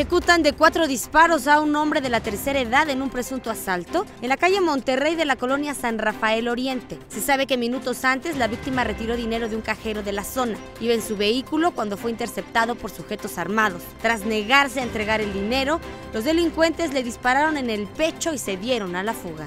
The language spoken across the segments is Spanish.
Ejecutan de cuatro disparos a un hombre de la tercera edad en un presunto asalto en la calle Monterrey de la colonia San Rafael Oriente. Se sabe que minutos antes la víctima retiró dinero de un cajero de la zona. Iba en su vehículo cuando fue interceptado por sujetos armados. Tras negarse a entregar el dinero, los delincuentes le dispararon en el pecho y se dieron a la fuga.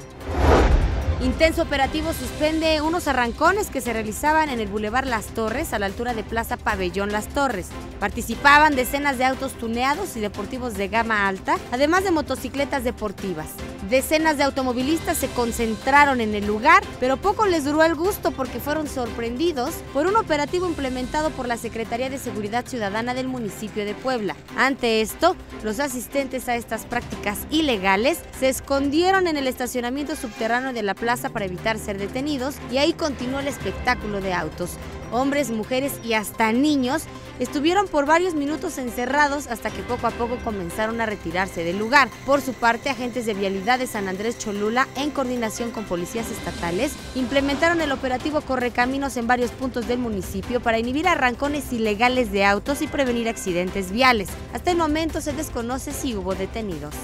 Intenso operativo suspende unos arrancones que se realizaban en el Boulevard Las Torres a la altura de Plaza Pabellón Las Torres. Participaban decenas de autos tuneados y deportivos de gama alta, además de motocicletas deportivas. Decenas de automovilistas se concentraron en el lugar, pero poco les duró el gusto porque fueron sorprendidos por un operativo implementado por la Secretaría de Seguridad Ciudadana del municipio de Puebla. Ante esto, los asistentes a estas prácticas ilegales se escondieron en el estacionamiento subterráneo de la plaza para evitar ser detenidos y ahí continuó el espectáculo de autos. Hombres, mujeres y hasta niños estuvieron por varios minutos encerrados hasta que poco a poco comenzaron a retirarse del lugar. Por su parte, agentes de vialidad de San Andrés Cholula, en coordinación con policías estatales, implementaron el operativo Correcaminos en varios puntos del municipio para inhibir arrancones ilegales de autos y prevenir accidentes viales. Hasta el momento se desconoce si hubo detenidos.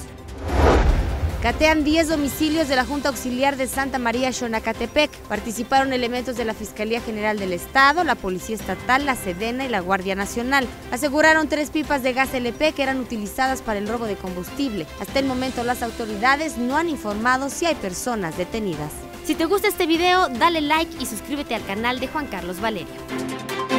Catean 10 domicilios de la Junta Auxiliar de Santa María Xonacatepec. Participaron elementos de la Fiscalía General del Estado, la Policía Estatal, la Sedena y la Guardia Nacional. Aseguraron tres pipas de gas LP que eran utilizadas para el robo de combustible. Hasta el momento las autoridades no han informado si hay personas detenidas. Si te gusta este video, dale like y suscríbete al canal de Juan Carlos Valerio.